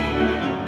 Música